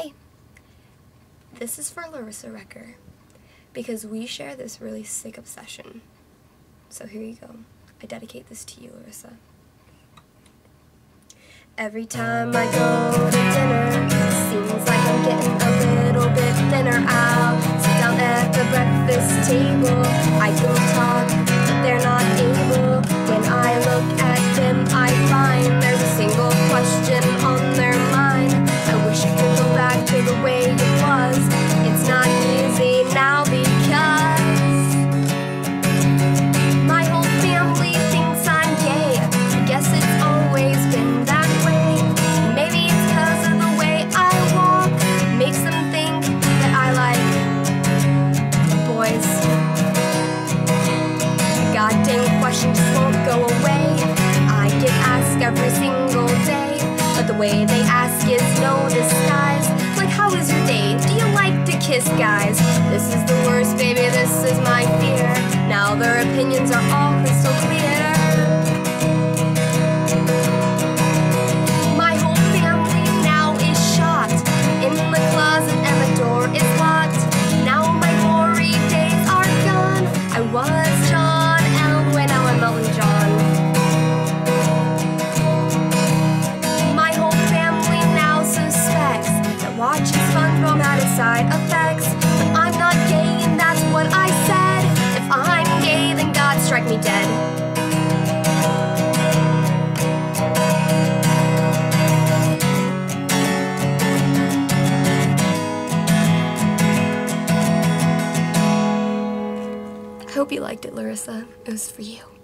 Hey, this is for Larissa Recker because we share this really sick obsession. So here you go. I dedicate this to you, Larissa. Every time I go to dinner, seems like I'm getting a little bit thinner. I'll sit down at the breakfast table. I can way they ask is no disguise. Like, how is your day? Do you like to kiss guys? This is the worst, baby. This is my fear. Now their opinions are all me dead. I hope you liked it, Larissa. It was for you.